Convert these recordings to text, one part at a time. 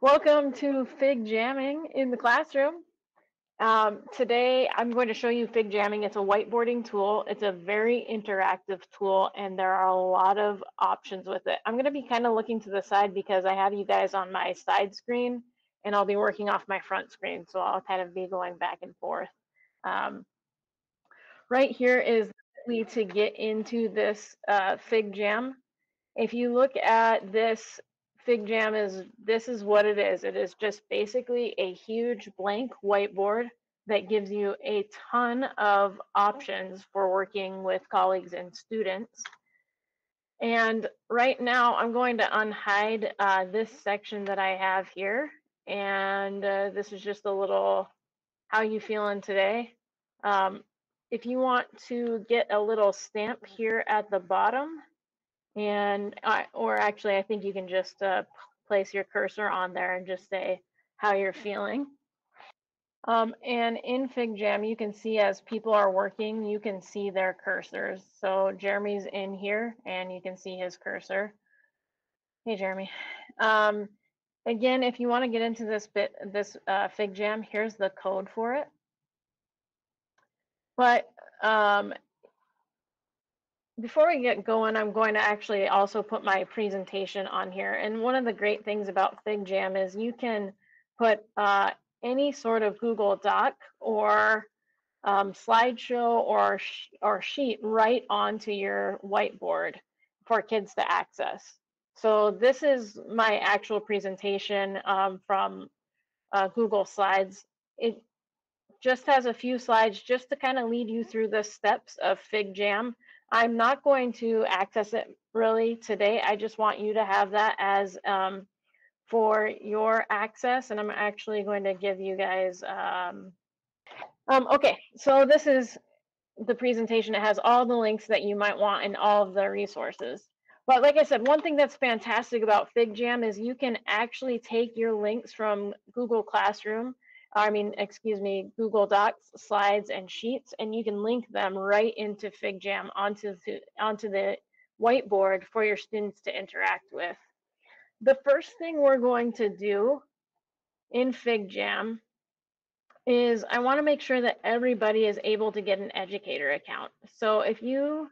Welcome to FigJamming in the classroom. Um, today I'm going to show you FigJamming. It's a whiteboarding tool. It's a very interactive tool and there are a lot of options with it. I'm going to be kind of looking to the side because I have you guys on my side screen and I'll be working off my front screen. So I'll kind of be going back and forth. Um, right here is to get into this uh, FigJam. If you look at this FigJam is this is what it is. It is just basically a huge blank whiteboard that gives you a ton of options for working with colleagues and students. And right now I'm going to unhide uh, this section that I have here. And uh, this is just a little, how you feeling today? Um, if you want to get a little stamp here at the bottom, and I, or actually, I think you can just uh, place your cursor on there and just say how you're feeling. Um, and in FigJam, you can see as people are working, you can see their cursors. So Jeremy's in here and you can see his cursor. Hey, Jeremy. Um, again, if you want to get into this bit, this uh, FigJam, here's the code for it. But um, before we get going, I'm going to actually also put my presentation on here. And one of the great things about FigJam is you can put uh, any sort of Google Doc or um, slideshow or, sh or sheet right onto your whiteboard for kids to access. So this is my actual presentation um, from uh, Google Slides. It just has a few slides just to kind of lead you through the steps of FigJam I'm not going to access it really today. I just want you to have that as um, for your access. And I'm actually going to give you guys, um, um, okay, so this is the presentation. It has all the links that you might want and all of the resources. But like I said, one thing that's fantastic about FigJam is you can actually take your links from Google Classroom I mean, excuse me, Google Docs, slides, and sheets, and you can link them right into FigJam onto the, onto the whiteboard for your students to interact with. The first thing we're going to do in FigJam is I want to make sure that everybody is able to get an educator account. So if you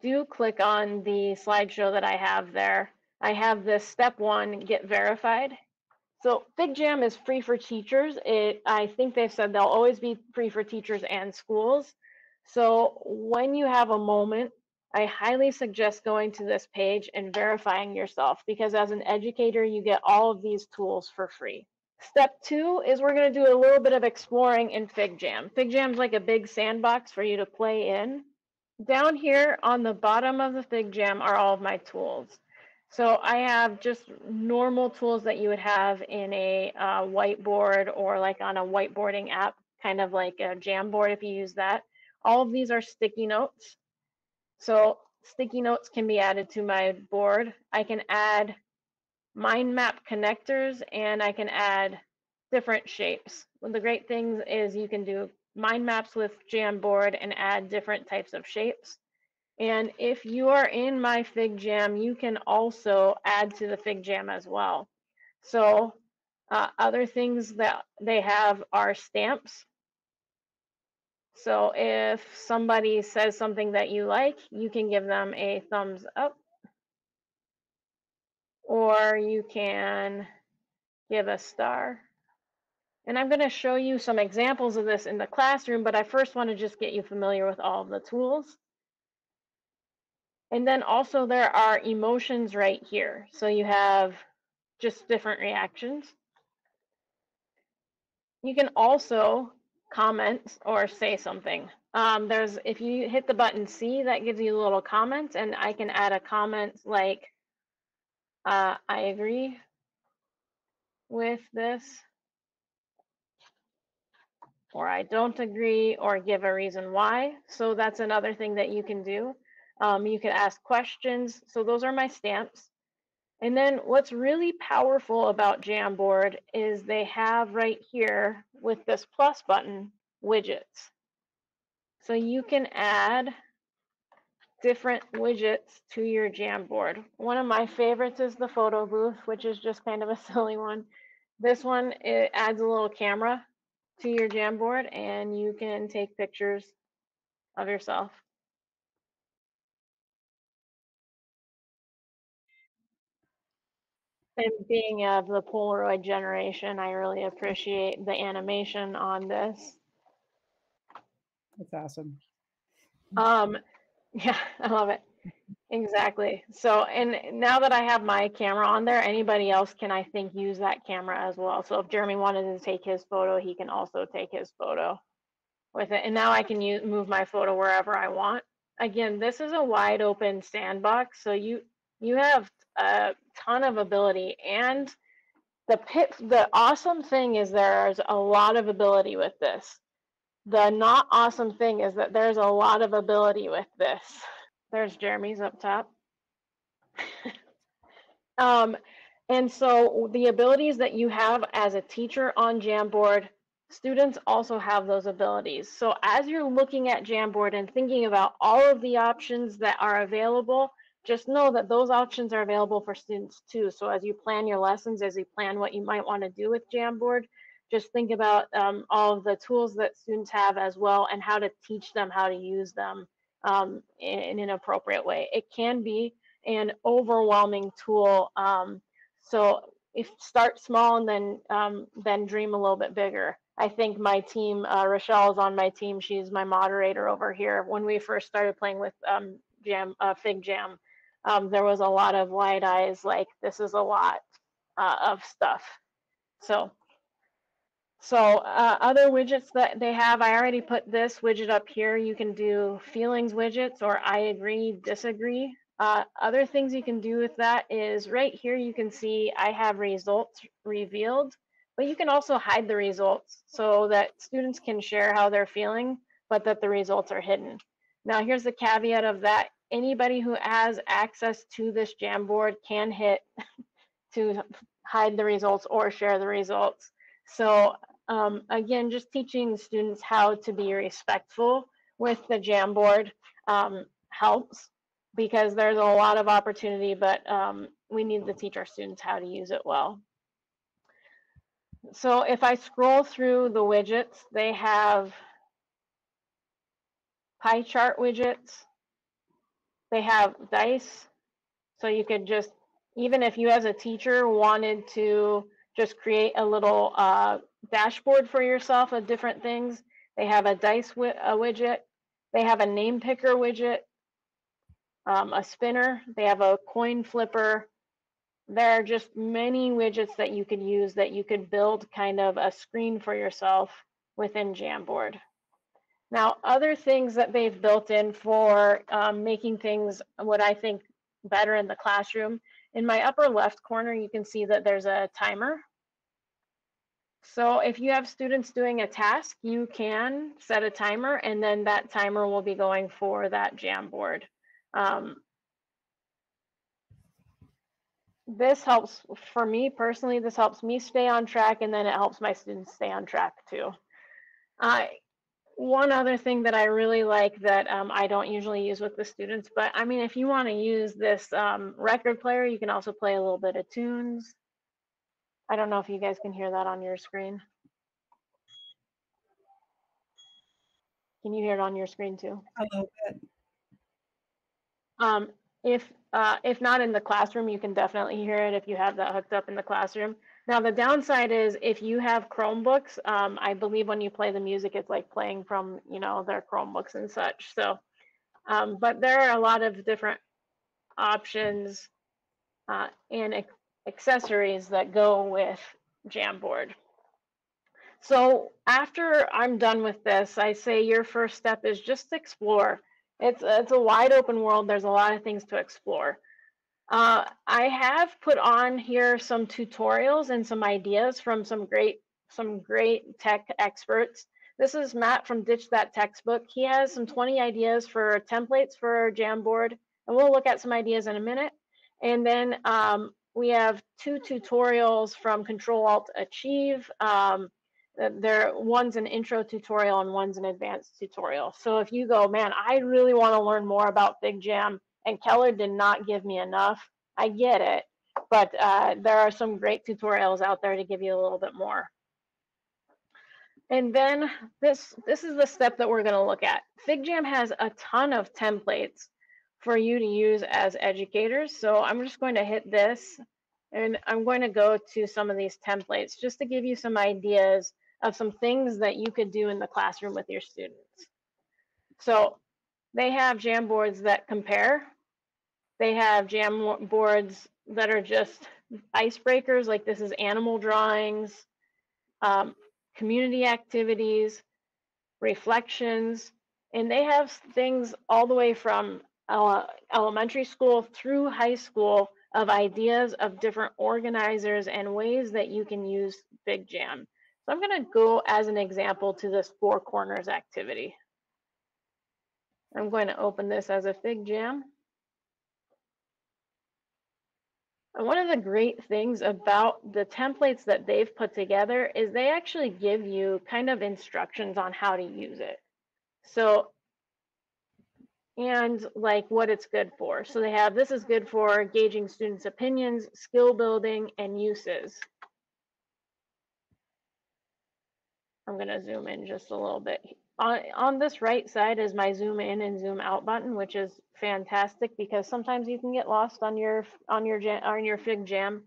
do click on the slideshow that I have there, I have this step one, get verified. So FigJam is free for teachers. It, I think they've said they'll always be free for teachers and schools. So when you have a moment, I highly suggest going to this page and verifying yourself because as an educator, you get all of these tools for free. Step two is we're going to do a little bit of exploring in FigJam. FigJam is like a big sandbox for you to play in. Down here on the bottom of the FigJam are all of my tools. So I have just normal tools that you would have in a uh, whiteboard or like on a whiteboarding app, kind of like a Jamboard if you use that. All of these are sticky notes. So sticky notes can be added to my board. I can add mind map connectors and I can add different shapes. One of the great things is you can do mind maps with Jamboard and add different types of shapes. And if you are in my FigJam, you can also add to the FigJam as well. So uh, other things that they have are stamps. So if somebody says something that you like, you can give them a thumbs up. Or you can give a star. And I'm going to show you some examples of this in the classroom, but I first want to just get you familiar with all of the tools. And then also there are emotions right here. So you have just different reactions. You can also comment or say something. Um, there's if you hit the button C, that gives you a little comment, and I can add a comment like, uh, I agree with this, or I don't agree, or give a reason why. So that's another thing that you can do. Um, you can ask questions. So those are my stamps. And then what's really powerful about Jamboard is they have right here with this plus button widgets. So you can add different widgets to your Jamboard. One of my favorites is the photo booth, which is just kind of a silly one. This one, it adds a little camera to your Jamboard and you can take pictures of yourself. And being of the Polaroid generation, I really appreciate the animation on this. That's awesome. Um, yeah, I love it. Exactly. So, and now that I have my camera on there, anybody else can, I think, use that camera as well. So if Jeremy wanted to take his photo, he can also take his photo with it. And now I can use, move my photo wherever I want. Again, this is a wide open sandbox, so you you have a ton of ability. And the pit, the awesome thing is there's a lot of ability with this. The not awesome thing is that there's a lot of ability with this. There's Jeremy's up top. um, and so the abilities that you have as a teacher on Jamboard, students also have those abilities. So as you're looking at Jamboard and thinking about all of the options that are available, just know that those options are available for students too. So as you plan your lessons, as you plan what you might want to do with Jamboard, just think about um, all of the tools that students have as well and how to teach them how to use them um, in, in, an appropriate way. It can be an overwhelming tool. Um, so if start small and then um, then dream a little bit bigger. I think my team, uh, Rochelle is on my team. She's my moderator over here. When we first started playing with um, Jam, uh, FigJam, um, there was a lot of wide eyes like this is a lot uh, of stuff. So so uh, other widgets that they have i already put this widget up here. You can do feelings widgets or i agree disagree. Uh, other things you can do with that is right here you can see i have results revealed but you can also hide the results so that students can share how they're feeling but that the results are hidden. Now here's the caveat of that anybody who has access to this Jamboard can hit to hide the results or share the results. So um, again, just teaching students how to be respectful with the Jamboard um, helps because there's a lot of opportunity, but um, we need to teach our students how to use it well. So if I scroll through the widgets, they have pie chart widgets, they have dice. So you could just, even if you as a teacher wanted to just create a little uh, dashboard for yourself of different things, they have a dice wi a widget. They have a name picker widget, um, a spinner. They have a coin flipper. There are just many widgets that you could use that you could build kind of a screen for yourself within Jamboard. Now, other things that they've built in for um, making things what I think better in the classroom, in my upper left corner, you can see that there's a timer. So if you have students doing a task, you can set a timer and then that timer will be going for that Jamboard. Um, this helps for me personally, this helps me stay on track and then it helps my students stay on track too. Uh, one other thing that I really like that um, I don't usually use with the students, but I mean, if you want to use this um, record player, you can also play a little bit of tunes. I don't know if you guys can hear that on your screen. Can you hear it on your screen too? A little bit. Um, if uh, if not in the classroom, you can definitely hear it if you have that hooked up in the classroom. Now the downside is if you have Chromebooks, um, I believe when you play the music, it's like playing from you know their Chromebooks and such. So, um, but there are a lot of different options uh, and accessories that go with Jamboard. So after I'm done with this, I say your first step is just explore. It's it's a wide open world. There's a lot of things to explore. Uh, I have put on here some tutorials and some ideas from some great some great tech experts. This is Matt from Ditch That Textbook. He has some 20 ideas for templates for Jamboard, and we'll look at some ideas in a minute. And then um, we have two tutorials from Control Alt Achieve. Um, There, one's an intro tutorial and one's an advanced tutorial. So if you go, man, I really want to learn more about FigJam, and Keller did not give me enough, I get it. But uh, there are some great tutorials out there to give you a little bit more. And then this this is the step that we're going to look at. FigJam has a ton of templates for you to use as educators. So I'm just going to hit this and I'm going to go to some of these templates just to give you some ideas of some things that you could do in the classroom with your students. So they have jam boards that compare. They have jam boards that are just icebreakers, like this is animal drawings, um, community activities, reflections, and they have things all the way from uh, elementary school through high school of ideas of different organizers and ways that you can use FigJam. So I'm going to go as an example to this four corners activity. I'm going to open this as a FigJam. And one of the great things about the templates that they've put together is they actually give you kind of instructions on how to use it. So, and like what it's good for. So they have this is good for gauging students' opinions, skill building, and uses. I'm going to zoom in just a little bit. On, on this right side is my zoom in and zoom out button, which is fantastic because sometimes you can get lost on your on your jam, on your FigJam.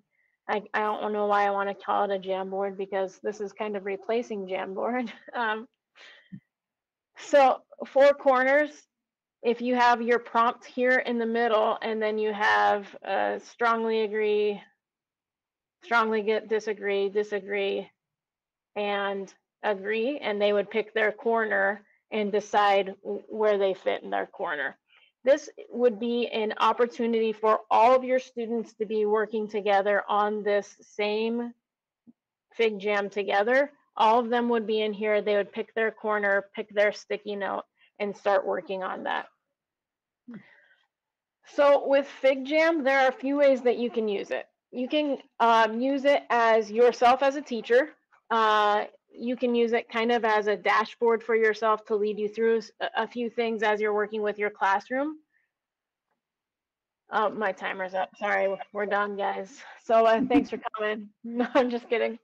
I, I don't know why I want to call it a Jamboard because this is kind of replacing Jamboard. Um, so four corners, if you have your prompt here in the middle and then you have uh, strongly agree, strongly get disagree, disagree, and agree, and they would pick their corner and decide where they fit in their corner. This would be an opportunity for all of your students to be working together on this same FigJam together. All of them would be in here. They would pick their corner, pick their sticky note, and start working on that. So with FigJam, there are a few ways that you can use it. You can um, use it as yourself as a teacher. Uh, you can use it kind of as a dashboard for yourself to lead you through a few things as you're working with your classroom. Oh, my timer's up. Sorry, we're done, guys. So uh, thanks for coming. No, I'm just kidding.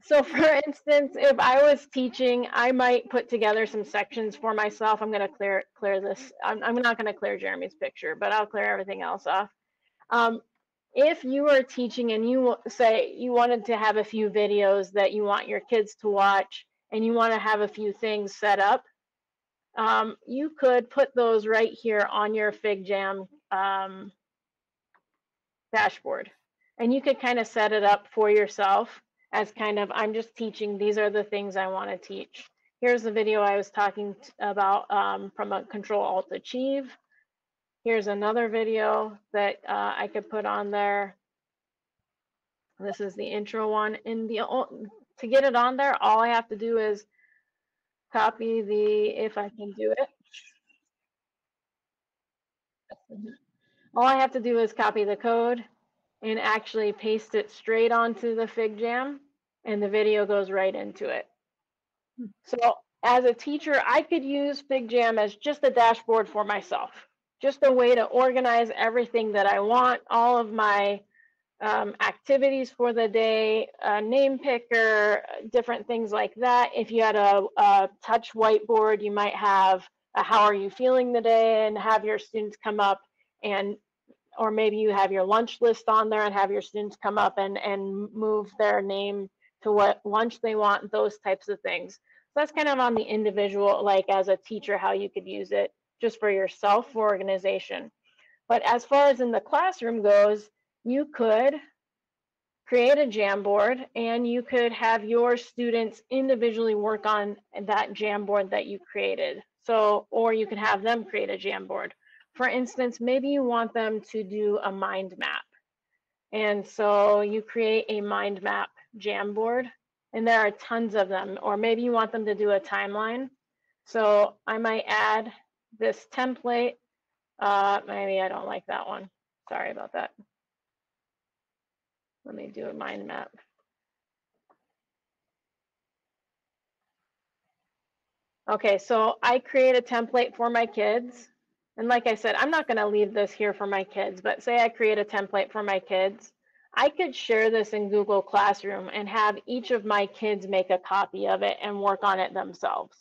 So for instance, if I was teaching, I might put together some sections for myself. I'm going to clear clear this. I'm, I'm not going to clear Jeremy's picture, but I'll clear everything else off. Um, if you are teaching and you say you wanted to have a few videos that you want your kids to watch and you want to have a few things set up, um, you could put those right here on your FigJam um, dashboard. And you could kind of set it up for yourself as kind of, I'm just teaching, these are the things I want to teach. Here's the video I was talking about um, from a Control Alt Achieve. Here's another video that uh, I could put on there. This is the intro one. In the to get it on there, all I have to do is copy the, if I can do it. All I have to do is copy the code and actually paste it straight onto the FigJam and the video goes right into it. So as a teacher, I could use FigJam as just a dashboard for myself just a way to organize everything that I want, all of my um, activities for the day, a name picker, different things like that. If you had a, a touch whiteboard, you might have a how are you feeling the day and have your students come up and or maybe you have your lunch list on there and have your students come up and, and move their name to what lunch they want, those types of things. So that's kind of on the individual, like as a teacher, how you could use it just for yourself for organization. But as far as in the classroom goes, you could create a Jamboard and you could have your students individually work on that Jamboard that you created. So, or you could have them create a Jamboard. For instance, maybe you want them to do a mind map. And so you create a mind map Jamboard and there are tons of them. Or maybe you want them to do a timeline. So I might add this template. Uh, maybe I don't like that one. Sorry about that. Let me do a mind map. Okay, so I create a template for my kids. And like I said, I'm not going to leave this here for my kids, but say I create a template for my kids. I could share this in Google Classroom and have each of my kids make a copy of it and work on it themselves.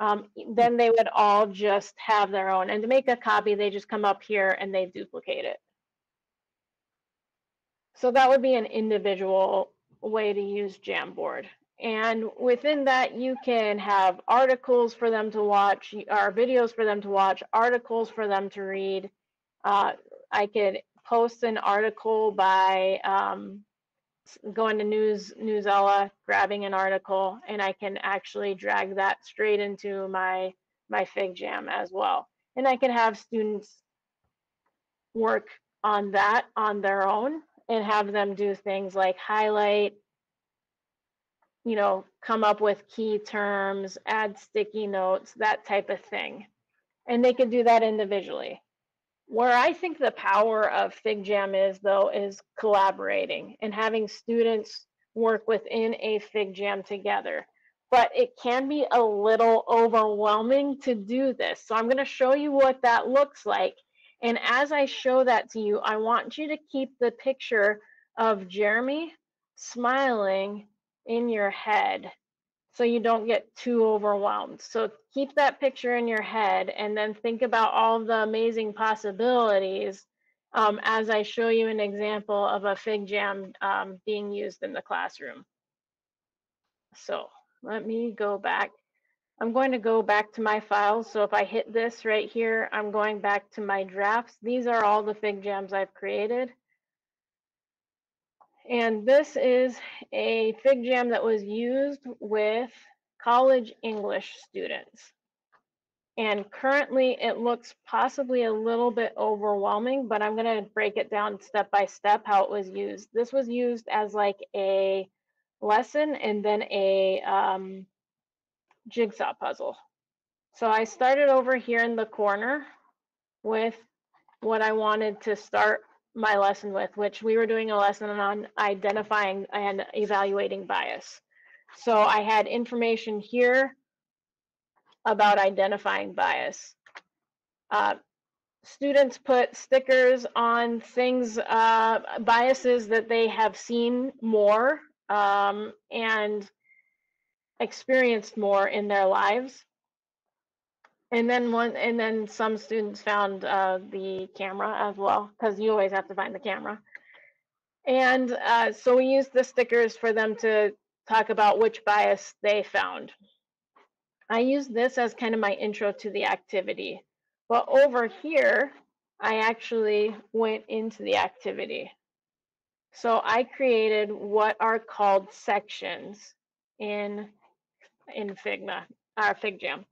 Um, then they would all just have their own. And to make a copy, they just come up here and they duplicate it. So that would be an individual way to use Jamboard. And within that, you can have articles for them to watch, or videos for them to watch, articles for them to read. Uh, I could post an article by um, going to News Newsela, grabbing an article, and I can actually drag that straight into my my FigJam as well. And I can have students work on that on their own and have them do things like highlight, you know, come up with key terms, add sticky notes, that type of thing. And they can do that individually. Where I think the power of FigJam is, though, is collaborating and having students work within a FigJam together. But it can be a little overwhelming to do this. So I'm going to show you what that looks like. And as I show that to you, I want you to keep the picture of Jeremy smiling in your head so you don't get too overwhelmed. So keep that picture in your head and then think about all the amazing possibilities um, as I show you an example of a FigJam um, being used in the classroom. So let me go back. I'm going to go back to my files. So if I hit this right here, I'm going back to my drafts. These are all the FigJams I've created. And this is a FigJam that was used with college English students. And currently it looks possibly a little bit overwhelming, but I'm gonna break it down step by step how it was used. This was used as like a lesson and then a um, jigsaw puzzle. So I started over here in the corner with what I wanted to start my lesson with, which we were doing a lesson on identifying and evaluating bias. So I had information here about identifying bias. Uh, students put stickers on things, uh, biases that they have seen more um, and experienced more in their lives. And then one, and then some students found uh, the camera as well, because you always have to find the camera. And uh, so we used the stickers for them to talk about which bias they found. I used this as kind of my intro to the activity. But over here, I actually went into the activity. So I created what are called sections in, in Figma, our FigJam.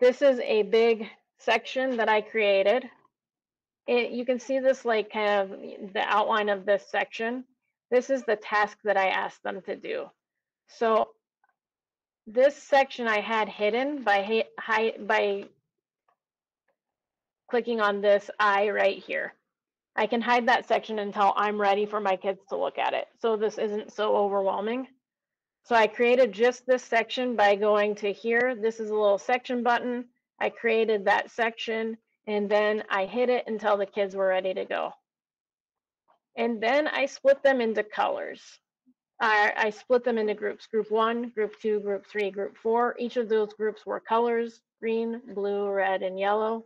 This is a big section that I created. It, you can see this like kind of the outline of this section. This is the task that I asked them to do. So this section I had hidden by, by clicking on this eye right here. I can hide that section until I'm ready for my kids to look at it. So this isn't so overwhelming. So I created just this section by going to here. This is a little section button. I created that section and then I hit it until the kids were ready to go. And then I split them into colors. I, I split them into groups, group one, group two, group three, group four. Each of those groups were colors, green, blue, red, and yellow.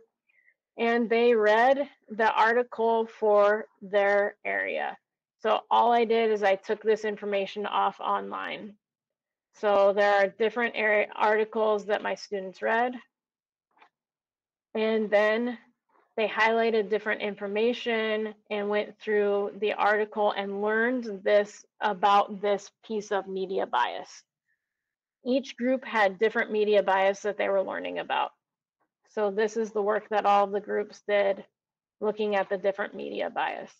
And they read the article for their area. So all I did is I took this information off online. So there are different articles that my students read. And then they highlighted different information and went through the article and learned this about this piece of media bias. Each group had different media bias that they were learning about. So this is the work that all the groups did looking at the different media bias.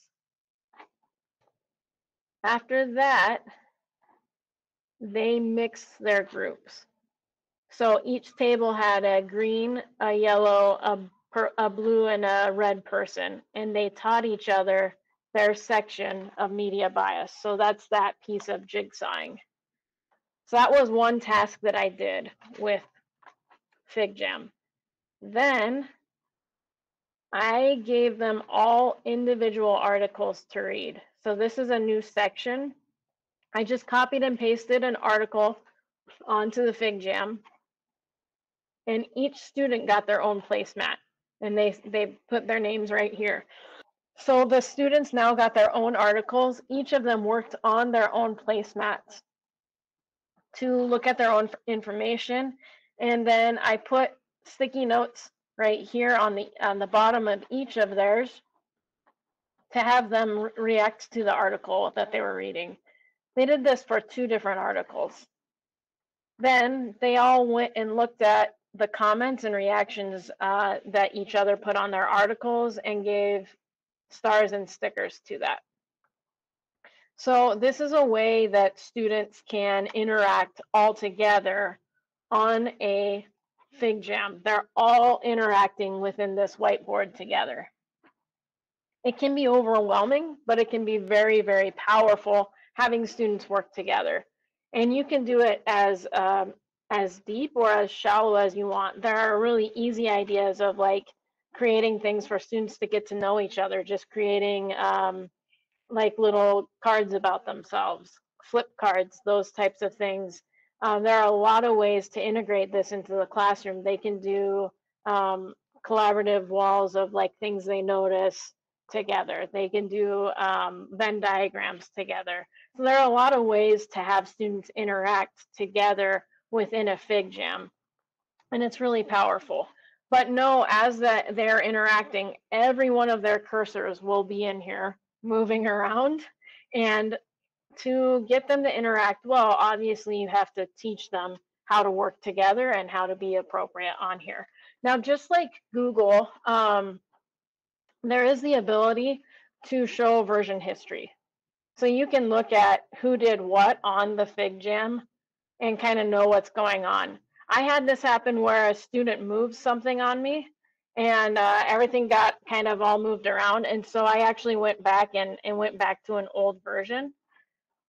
After that, they mix their groups. So each table had a green, a yellow, a, per, a blue, and a red person, and they taught each other their section of media bias. So that's that piece of jigsawing. So that was one task that I did with FigJam. Then I gave them all individual articles to read. So this is a new section. I just copied and pasted an article onto the FigJam, And each student got their own placemat and they, they put their names right here. So the students now got their own articles. Each of them worked on their own placemats to look at their own information. And then I put sticky notes right here on the on the bottom of each of theirs to have them re react to the article that they were reading. They did this for two different articles. Then they all went and looked at the comments and reactions uh, that each other put on their articles and gave stars and stickers to that. So this is a way that students can interact all together on a FigJam. They're all interacting within this whiteboard together. It can be overwhelming, but it can be very, very powerful having students work together. And you can do it as um, as deep or as shallow as you want. There are really easy ideas of like creating things for students to get to know each other, just creating um, like little cards about themselves, flip cards, those types of things. Um, there are a lot of ways to integrate this into the classroom. They can do um, collaborative walls of like things they notice together. They can do um, Venn diagrams together. So there are a lot of ways to have students interact together within a FigJam. And it's really powerful. But know as that they're interacting, every one of their cursors will be in here moving around. And to get them to interact well, obviously you have to teach them how to work together and how to be appropriate on here. Now, just like Google, um, there is the ability to show version history. So you can look at who did what on the FigJam and kind of know what's going on. I had this happen where a student moved something on me and uh, everything got kind of all moved around. And so I actually went back and, and went back to an old version.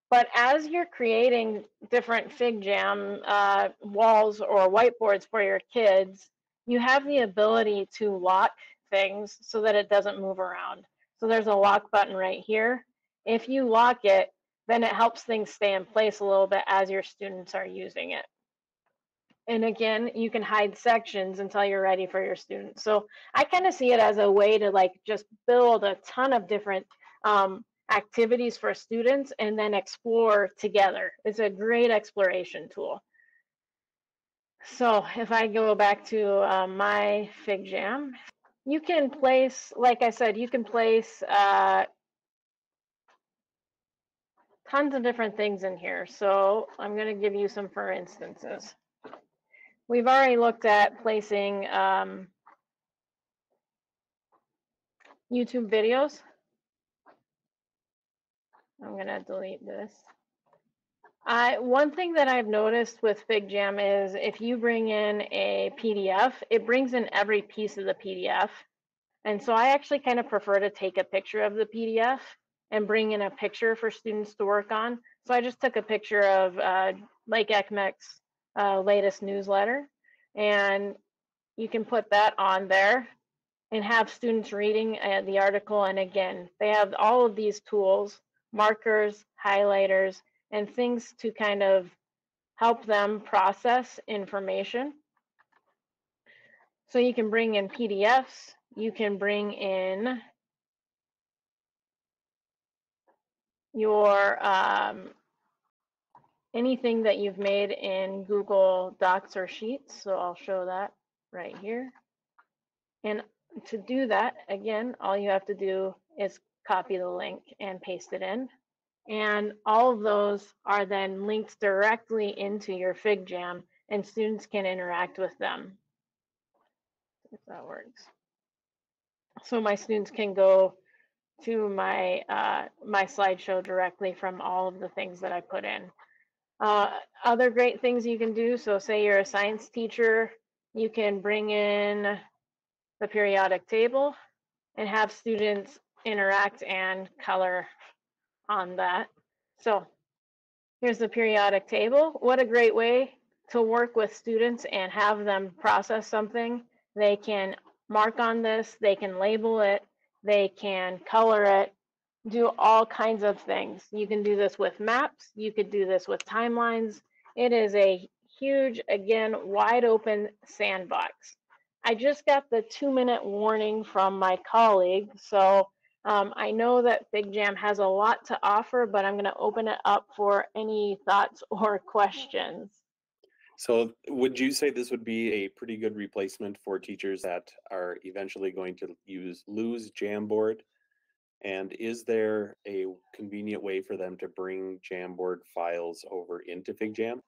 But as you're creating different FigJam uh, walls or whiteboards for your kids, you have the ability to lock things so that it doesn't move around. So there's a lock button right here. If you lock it, then it helps things stay in place a little bit as your students are using it. And again, you can hide sections until you're ready for your students. So I kind of see it as a way to like just build a ton of different um, activities for students and then explore together. It's a great exploration tool. So if I go back to uh, my FigJam, you can place, like I said, you can place uh, tons of different things in here. So I'm going to give you some for instances. We've already looked at placing um, YouTube videos. I'm going to delete this. I, one thing that I've noticed with FigJam is if you bring in a PDF, it brings in every piece of the PDF. And so I actually kind of prefer to take a picture of the PDF and bring in a picture for students to work on. So I just took a picture of uh, Lake ECMECC's uh, latest newsletter, and you can put that on there and have students reading uh, the article. And again, they have all of these tools, markers, highlighters, and things to kind of help them process information. So you can bring in PDFs, you can bring in your um, anything that you've made in Google Docs or Sheets. So I'll show that right here. And to do that, again, all you have to do is copy the link and paste it in. And all of those are then linked directly into your FigJam and students can interact with them. If that works. So my students can go to my uh, my slideshow directly from all of the things that I put in. Uh, other great things you can do, so say you're a science teacher, you can bring in the periodic table and have students interact and color on that. So here's the periodic table. What a great way to work with students and have them process something, they can mark on this, they can label it, they can color it, do all kinds of things. You can do this with maps, you could do this with timelines. It is a huge, again, wide open sandbox. I just got the two minute warning from my colleague, so um, I know that FigJam has a lot to offer, but I'm going to open it up for any thoughts or questions. So would you say this would be a pretty good replacement for teachers that are eventually going to use, lose Jamboard? And is there a convenient way for them to bring Jamboard files over into FigJam?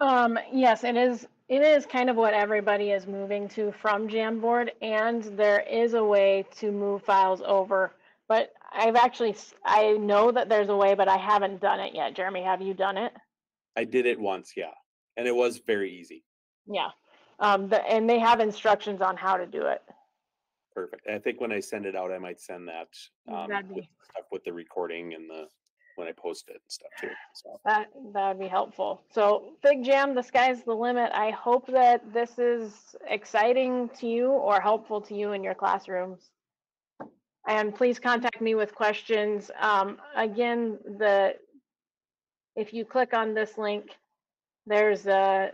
Um, yes, it is. It is kind of what everybody is moving to from Jamboard, and there is a way to move files over. But I've actually, I know that there's a way, but I haven't done it yet. Jeremy, have you done it? I did it once, yeah, and it was very easy. Yeah. Um, the, and they have instructions on how to do it. Perfect. I think when I send it out, I might send that um, with stuff with the recording and the when I post it and stuff too. So That that would be helpful. So FigJam, the sky's the limit. I hope that this is exciting to you or helpful to you in your classrooms. And please contact me with questions. Um, again, the if you click on this link, there's uh,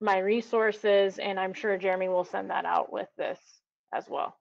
my resources, and I'm sure Jeremy will send that out with this as well.